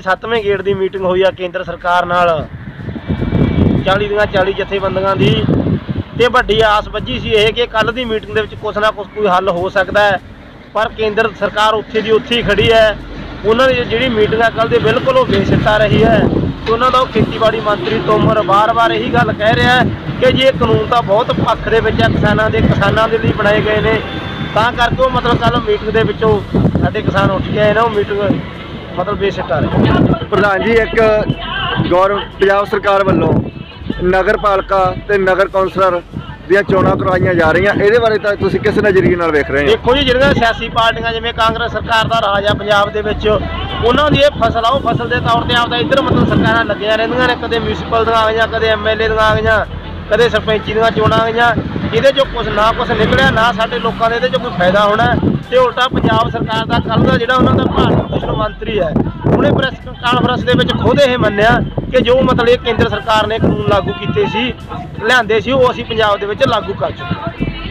7ਵੇਂ ਗੇੜ ਦੀ ਮੀਟਿੰਗ ਹੋਈ ਆ ਕੇਂਦਰ ਸਰਕਾਰ ਨਾਲ। 40 ਦੀਆਂ 40 ਜਥੇਬੰਦੀਆਂ ਦੀ। ਤੇ ਵੱਡੀ ਆਸ ਵੱਜੀ ਸੀ ਇਹ ਕਿ ਕੱਲ ਦੀ ਮੀਟਿੰਗ ਦੇ ਵਿੱਚ ਕੁਛ ਨਾ ਕੁਛ ਕੋਈ ਹੱਲ ਹੋ ਸਕਦਾ ਹੈ। ਪਰ ਕੇਂਦਰ ਸਰਕਾਰ ਉੱਥੇ ਦੀ ਉੱਥੇ ਹੀ ਖੜੀ ਹੈ। ਉਹਨਾਂ ਦੀ ਜਿਹੜੀ ਮੀਟਿੰਗ ਆ ਕੱਲ ਦੀ ਬਿਲਕੁਲ ਉਹ ਬੇਸਿੱਟਾ ਰਹੀ ਹੈ। ਉਹਨਾਂ ਦਾ ਉਹ ਖੇਤੀਬਾੜੀ ਮੰਤਰੀ ਤੋਮਰ ਵਾਰ ਵਾਰ ਇਹੀ ਗੱਲ ਕਹਿ ਰਿਹਾ ਕਿ ਜੇ ਇਹ ਕਾਨੂੰਨ ਤਾਂ ਬਹੁਤ ਪੱਖ ਦੇ ਵਿੱਚ ਹੈ ਕਿਸਾਨਾਂ ਦੇ ਕਿਸਾਨਾਂ ਦੇ ਲਈ ਬਣਾਏ ਗਏ ਨੇ। ਤਾਂ ਕਰਕੇ ਉਹ ਮਤਲਬ ਕੱਲ ਮੀਟਿੰਗ ਦੇ ਵਿੱਚੋਂ ਸਾਡੇ ਕਿਸਾਨ ਉੱਠ ਗਏ ਆਏ ਨੇ। ਉਹ ਮੀਟਿੰਗ ਮਤਲਬ ਬੇਸਿੱਟਾ ਰਹੀ ਪ੍ਰਧਾਨ ਜੀ, ਇੱਕ ਗੌਰ ਪੰਜਾਬ ਸਰਕਾਰ ਵੱਲੋਂ ਨਗਰ ਪਾਲਿਕਾ ਤੇ ਨਗਰ ਕੌਂਸਲਰ ਦੀਆਂ ਚੋਣਾਂ ਕਰਵਾਈਆਂ ਜਾ ਰਹੀਆਂ। ਇਹਦੇ ਬਾਰੇ ਤਾਂ ਤੁਸੀਂ ਕਿਸ ਨਜ਼ਰੀਏ ਨਾਲ ਵੇਖ ਰਹੇ ਹੋ? ਦੇਖੋ ਜੀ, ਜਿਹੜੀਆਂ ਸਿਆਸੀ ਪਾਰਟੀਆਂ ਜਿਵੇਂ ਕਾਂਗਰਸ ਸਰਕਾਰ ਦਾ ਰਾਜ ਆ ਪੰਜਾਬ ਦੇ ਵਿੱਚ, ਉਹਨਾਂ ਦੀ ਇਹ ਫਸਲ ਆ, ਉਹ ਫਸਲ ਦੇ ਤੌਰ ਤੇ ਆਪਦਾ ਇੱਧਰ ਮਤਲਬ ਸਰਕਾਰਾਂ ਲੱਗੀਆਂ ਰਹਿੰਦੀਆਂ ਨੇ। ਕਦੇ ਮਿਊਨਿਸਪਲ ਦੀਆਂ ਆ ਗਈਆਂ, ਕਦੇ ਐਮਐਲਏ ਦੀਆਂ ਆ ਗਈਆਂ, ਕਦੇ ਸਰਪੰਚੀ ਦੀਆਂ ਚੋਣਾਂ ਆ ਗਈਆਂ। ਇਹਦੇ ਚੋਂ ਕੁਝ ਨਾ ਕੁਝ ਨਿਕਲਿਆ, ਨਾ ਸਾਡੇ ਲੋਕਾਂ ਦੇ ਇਹਦੇ ਚੋਂ ਕੋਈ ਫਾਇਦਾ ਹੋਣਾ। ਤੇ ਉਲਟਾ ਪੰਜਾਬ ਸਰਕਾਰ ਦਾ ਕੱਲ ਦਾ ਜਿਹੜਾ ਉਹਨਾਂ ਦਾ ਭਾਰਤ ਭੂਸ਼ਣ ਮੰਤਰੀ ਹੈ, ਉਹਨੇ ਪ੍ਰੈਸ ਕਾਨਫਰੰਸ ਦੇ ਵਿੱਚ ਖੁਦ ਇਹ ਮੰਨਿਆ ਕਿ ਜੋ ਮਤਲਬ ਇਹ ਕੇਂਦਰ ਸਰਕਾਰ ਨੇ ਕਾਨੂੰਨ ਲਾਗੂ ਕੀਤੇ ਸੀ, ਲਿਆਂਦੇ ਸੀ, ਉਹ ਅਸੀਂ ਪੰਜਾਬ ਦੇ ਵਿੱਚ ਲਾਗੂ ਕਰ ਚੁੱਕੇ